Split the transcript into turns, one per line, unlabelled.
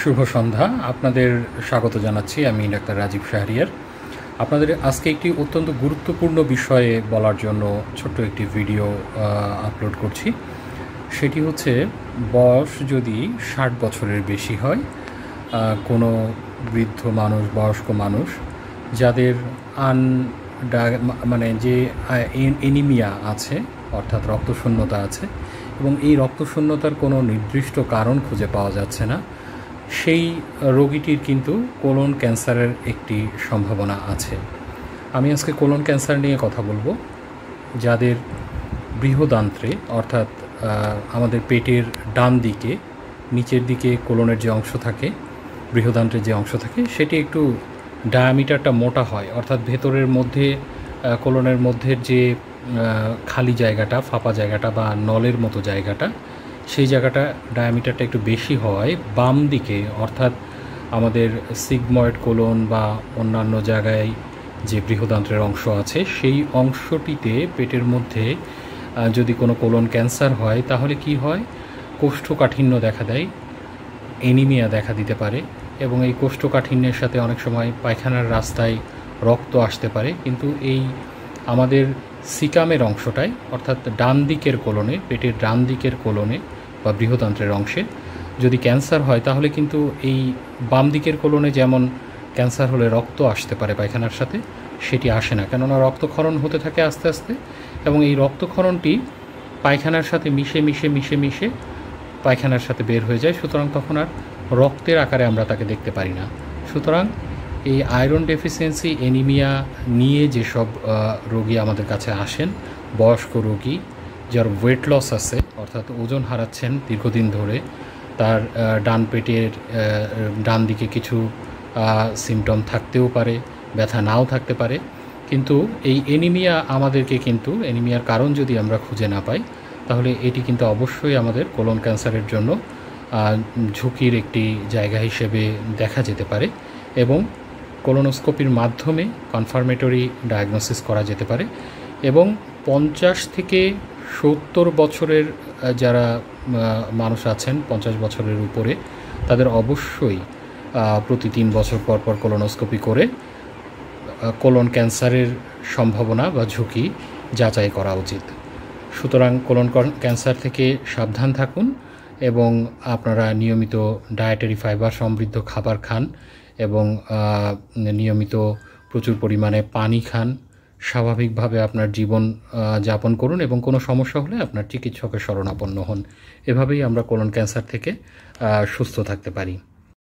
শুভ সন্ধ্যা। আপনাদের স্বাগত জানাচ্ছি আমি ডাক্তার রাজীব শাহরিয়ার। আপনাদের আজকে একটি অত্যন্ত গুরুত্বপূর্ণ বিষয়ে বলার জন্য ছোট্ট একটি ভিডিও আপলোড করছি। সেটি হচ্ছে, বয়স যদি ষাট বছরের বেশি হয় কোনো বৃদ্ধ মানুষ, বয়স্ক মানুষ, যাদের আন মানে যে এনিমিয়া আছে, অর্থাৎ রক্তশূন্যতা আছে, এবং এই রক্তশূন্যতার কোনো নির্দিষ্ট কারণ খুঁজে পাওয়া যাচ্ছে না সেই রোগীটির কিন্তু কোলন ক্যান্সারের একটি সম্ভাবনা আছে। আমি আজকে কোলন ক্যান্সার নিয়ে কথা বলব, যাদের বৃহদান্ত্রে, অর্থাৎ আমাদের পেটের ডান দিকে, নিচের দিকে কোলনের যে অংশ থাকে, বৃহদান্ত্রের যে অংশ থাকে, সেটি একটু ডায়ামিটারটা মোটা হয়। অর্থাৎ ভেতরের মধ্যে কোলনের মধ্যে যে খালি জায়গাটা, ফাঁপা জায়গাটা বা নলের মতো জায়গাটা সেই জায়গাটা ডায়ামিটারটা একটু বেশি হওয়ায় বাম দিকে, অর্থাৎ আমাদের সিগময়েড কোলন বা অন্যান্য জায়গায় যে বৃহদান্ত্রের অংশ আছে, সেই অংশটিতে পেটের মধ্যে যদি কোনো কোলন ক্যান্সার হয়, তাহলে কি হয়? কোষ্ঠকাঠিন্য দেখা দেয় এনিমিয়া দেখা দিতে পারে এবং এই কোষ্ঠকাঠিন্যের সাথে অনেক সময় পায়খানার রাস্তায় রক্ত আসতে পারে। কিন্তু এই আমাদের সিকামের অংশটায় অর্থাৎ ডান দিকের কোলনে, পেটের ডান দিকের কোলনে বা বৃহতন্ত্রের অংশে। যদি ক্যান্সার হয়, তাহলে কিন্তু এই বাম দিকের কোলনে যেমন ক্যান্সার হলে রক্ত আসতে পারে পায়খানার সাথে, সেটি আসে না। কেননা রক্তক্ষরণ হতে থাকে আস্তে আস্তে এবং এই রক্তক্ষরণটি পায়খানার সাথে মিশে মিশে মিশে মিশে পায়খানার সাথে বের হয়ে যায়। সুতরাং তখন আর রক্তের আকারে আমরা তাকে দেখতে পারি না। সুতরাং এই আয়রন ডেফিসিয়েন্সি এনিমিয়া নিয়ে যেসব রোগী আমাদের কাছে আসেন, বয়স্ক রোগী, যার ওয়েট লস আছে, অর্থাৎ ওজন হারাচ্ছেন দীর্ঘদিন ধরে, তার ডান পেটের ডান দিকে কিছু সিমটম থাকতেও পারে, ব্যথা নাও থাকতে পারে। কিন্তু এই এনিমিয়া আমাদেরকে কিন্তু এনিমিয়ার কারণ যদি আমরা খুঁজে না পাই, তাহলে এটি কিন্তু অবশ্যই আমাদের কোলন ক্যান্সারের জন্য ঝুঁকির একটি জায়গা হিসেবে দেখা যেতে পারে এবং কোলোনোস্কোপির মাধ্যমে কনফার্মেটরি ডায়াগনোসিস করা যেতে পারে এবং পঞ্চাশ থেকে সত্তর বছরের যারা মানুষ আছেন পঞ্চাশ বছরের উপরে, তাদের অবশ্যই প্রতি তিন বছর পর পর কোলোনোস্কোপি করে কোলন ক্যান্সারের সম্ভাবনা বা ঝুঁকি যাচাই করা উচিত। সুতরাং কোলন ক্যান্সার থেকে সাবধান থাকুন এবং আপনারা নিয়মিত ডায়েটারি ফাইবার সমৃদ্ধ খাবার খান। এবং নিয়মিত প্রচুর পরিমাণে পানি খান। স্বাভাবিকভাবে আপনার জীবন যাপন করুন এবং কোনো সমস্যা হলে আপনার চিকিৎসকের শরণাপন্ন হন। এভাবেই আমরা কোলন ক্যান্সার থেকে সুস্থ থাকতে পারি।